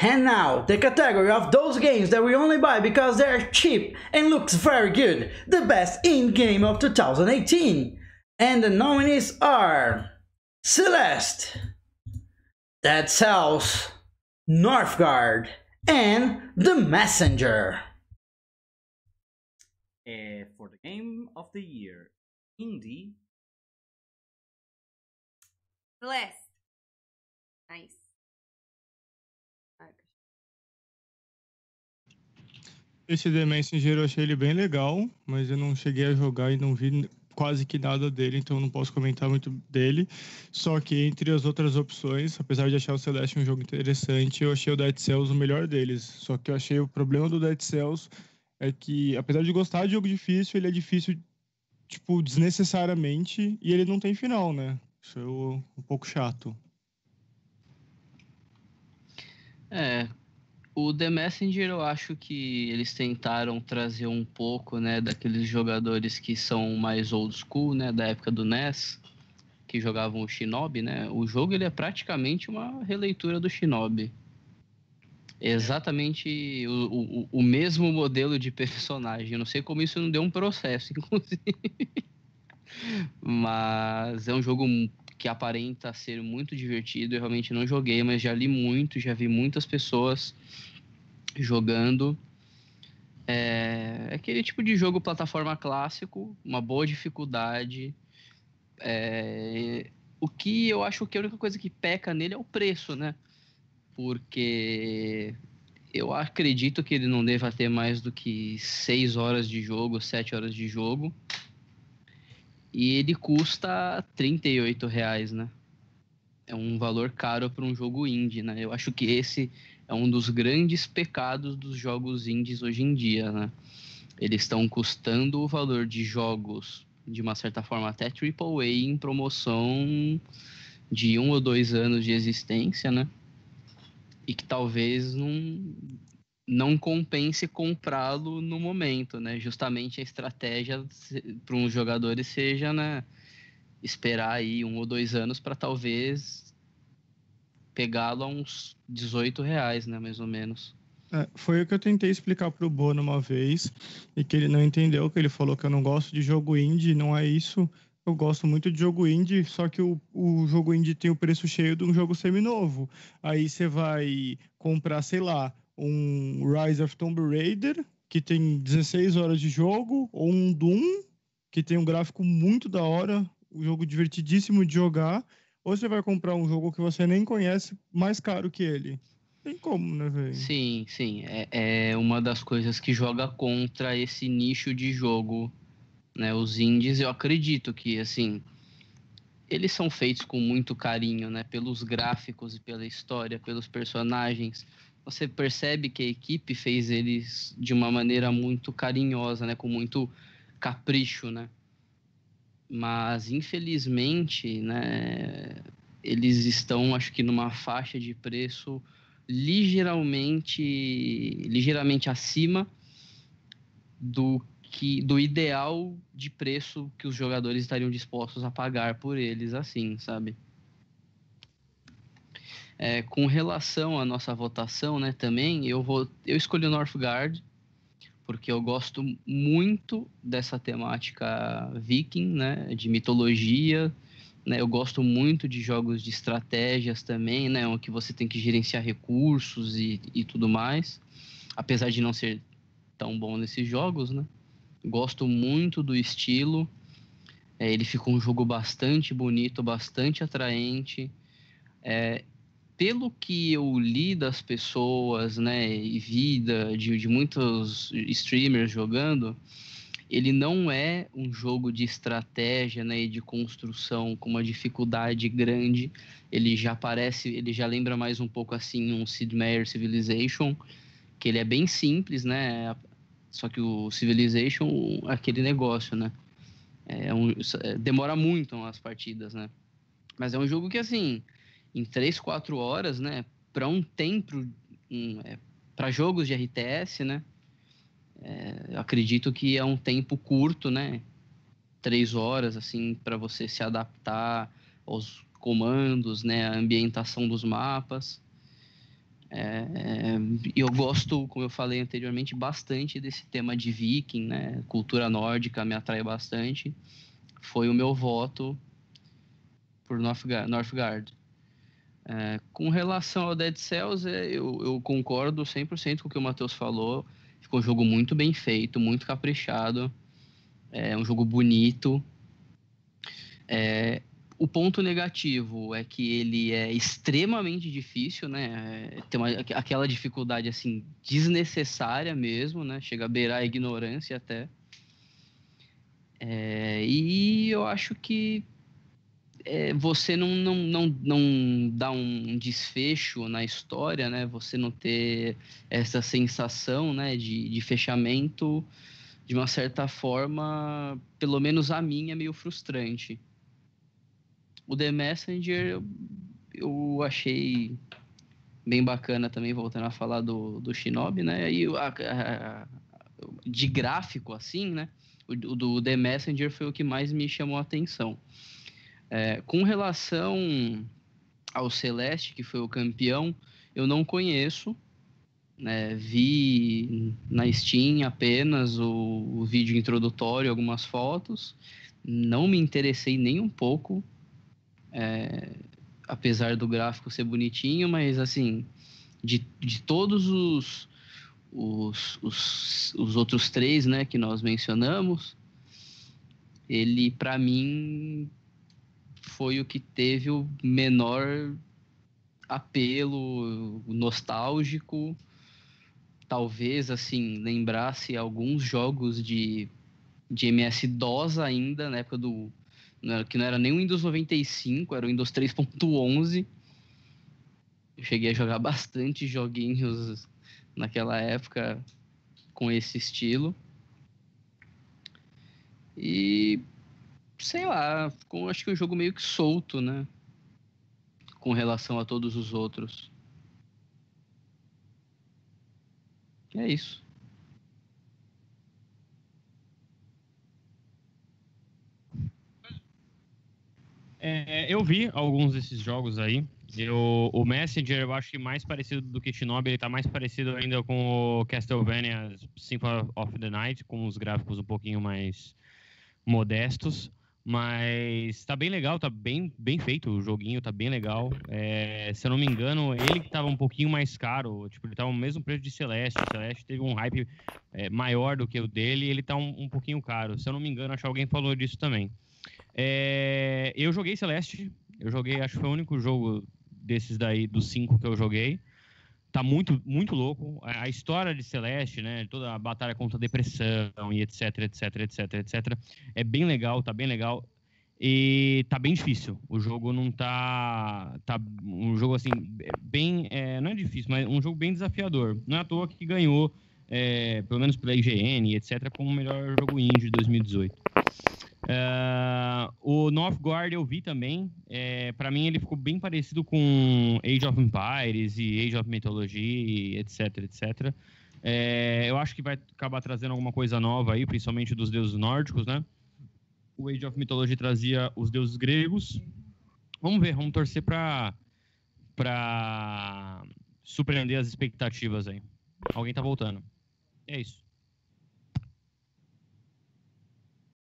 And now, the category of those games that we only buy because they're cheap and looks very good. The best in-game of 2018. And the nominees are Celeste, Dead Cells, Northgard, and The Messenger. Uh, for the game of the year, indie. Celeste. Nice. Esse The Messenger eu achei ele bem legal, mas eu não cheguei a jogar e não vi quase que nada dele, então não posso comentar muito dele. Só que entre as outras opções, apesar de achar o Celeste um jogo interessante, eu achei o Dead Cells o melhor deles. Só que eu achei o problema do Dead Cells é que, apesar de gostar de jogo difícil, ele é difícil, tipo, desnecessariamente, e ele não tem final, né? Isso é um pouco chato. É, o The Messenger, eu acho que eles tentaram trazer um pouco, né, daqueles jogadores que são mais old school, né, da época do NES, que jogavam o Shinobi, né? O jogo ele é praticamente uma releitura do Shinobi. Exatamente o, o, o mesmo modelo de personagem. Não sei como isso não deu um processo, inclusive. Mas é um jogo que aparenta ser muito divertido. Eu realmente não joguei, mas já li muito, já vi muitas pessoas jogando. É, é aquele tipo de jogo plataforma clássico, uma boa dificuldade. É, o que eu acho que a única coisa que peca nele é o preço, né? Porque eu acredito que ele não deva ter mais do que 6 horas de jogo, 7 horas de jogo. E ele custa 38 reais, né? É um valor caro para um jogo indie, né? Eu acho que esse é um dos grandes pecados dos jogos indies hoje em dia, né? Eles estão custando o valor de jogos, de uma certa forma, até AAA em promoção de um ou dois anos de existência, né? E que talvez não, não compense comprá-lo no momento, né? Justamente a estratégia para uns jogadores seja, né? Esperar aí um ou dois anos para talvez pegá-lo a uns 18 reais, né? Mais ou menos. É, foi o que eu tentei explicar pro Bono uma vez e que ele não entendeu, que ele falou que eu não gosto de jogo indie, não é isso. Eu gosto muito de jogo indie, só que o, o jogo indie tem o preço cheio de um jogo seminovo. Aí você vai comprar, sei lá, um Rise of Tomb Raider, que tem 16 horas de jogo, ou um Doom, que tem um gráfico muito da hora, um jogo divertidíssimo de jogar, ou você vai comprar um jogo que você nem conhece mais caro que ele. Tem como, né, velho? Sim, sim. É, é uma das coisas que joga contra esse nicho de jogo, né? Os indies, eu acredito que, assim, eles são feitos com muito carinho, né? Pelos gráficos e pela história, pelos personagens você percebe que a equipe fez eles de uma maneira muito carinhosa, né, com muito capricho, né? Mas infelizmente, né, eles estão, acho que numa faixa de preço ligeiramente, ligeiramente acima do que do ideal de preço que os jogadores estariam dispostos a pagar por eles, assim, sabe? É, com relação à nossa votação, né, também, eu, vou, eu escolhi o Northgard, porque eu gosto muito dessa temática viking, né, de mitologia, né, eu gosto muito de jogos de estratégias também, né, onde você tem que gerenciar recursos e, e tudo mais, apesar de não ser tão bom nesses jogos, né, gosto muito do estilo, é, ele ficou um jogo bastante bonito, bastante atraente, é, pelo que eu li das pessoas, né, e vi de, de muitos streamers jogando, ele não é um jogo de estratégia, né, e de construção com uma dificuldade grande. Ele já parece, ele já lembra mais um pouco assim um Sid Meier Civilization, que ele é bem simples, né, só que o Civilization, aquele negócio, né, é um, é, demora muito as partidas, né. Mas é um jogo que assim em 3, 4 horas, né? Para um tempo, um, é, para jogos de RTS, né? É, eu acredito que é um tempo curto, né? Três horas, assim, para você se adaptar aos comandos, né? A ambientação dos mapas. É, eu gosto, como eu falei anteriormente, bastante desse tema de viking, né? Cultura nórdica me atrai bastante. Foi o meu voto por Northgard. Northgard. É, com relação ao Dead Cells, é, eu, eu concordo 100% com o que o Matheus falou. Ficou um jogo muito bem feito, muito caprichado. É um jogo bonito. É, o ponto negativo é que ele é extremamente difícil, né? É, tem uma, aquela dificuldade assim desnecessária mesmo, né? Chega a beirar a ignorância até. É, e eu acho que é, você não, não, não, não dá um desfecho na história, né? Você não ter essa sensação, né, de, de fechamento, de uma certa forma, pelo menos a minha, é meio frustrante. O The Messenger eu, eu achei bem bacana também, voltando a falar do, do Shinobi, né? E a, a, a, de gráfico, assim, né? O, do The Messenger foi o que mais me chamou a atenção. É, com relação ao Celeste, que foi o campeão, eu não conheço. Né? Vi na Steam apenas o, o vídeo introdutório, algumas fotos. Não me interessei nem um pouco é, apesar do gráfico ser bonitinho, mas assim, de, de todos os, os, os, os outros três né, que nós mencionamos, ele, para mim, foi o que teve o menor apelo nostálgico. Talvez, assim, lembrasse alguns jogos de, de MS-DOS ainda, na época do que não era nem o Windows 95, era o Windows 3.11. Eu cheguei a jogar bastante joguinhos naquela época com esse estilo. E sei lá, ficou acho que um jogo meio que solto, né? Com relação a todos os outros. É isso. É, eu vi alguns desses jogos aí. Eu, o Messenger eu acho que mais parecido do que Shinobi, ele tá mais parecido ainda com o Castlevania Symphony of the Night, com os gráficos um pouquinho mais modestos. Mas tá bem legal, tá bem, bem feito o joguinho, tá bem legal. É, se eu não me engano, ele que tava um pouquinho mais caro, tipo, ele tava no mesmo preço de Celeste. O Celeste teve um hype é, maior do que o dele, ele tá um, um pouquinho caro. Se eu não me engano, acho que alguém falou disso também. É, eu joguei Celeste, eu joguei, acho que foi o único jogo desses daí, dos cinco que eu joguei. Tá muito, muito louco. A história de Celeste, né? Toda a batalha contra a depressão e etc, etc, etc, etc. É bem legal, tá bem legal. E tá bem difícil. O jogo não tá. tá um jogo assim, bem. É, não é difícil, mas um jogo bem desafiador. Não é à toa que ganhou, é, pelo menos pela IGN, etc., como o melhor jogo indie de 2018. Uh, o Northgard eu vi também. É, para mim ele ficou bem parecido com Age of Empires e Age of Mythology, etc, etc. É, eu acho que vai acabar trazendo alguma coisa nova aí, principalmente dos deuses nórdicos, né? O Age of Mythology trazia os deuses gregos. Vamos ver, vamos torcer para para surpreender as expectativas aí. Alguém tá voltando. É isso.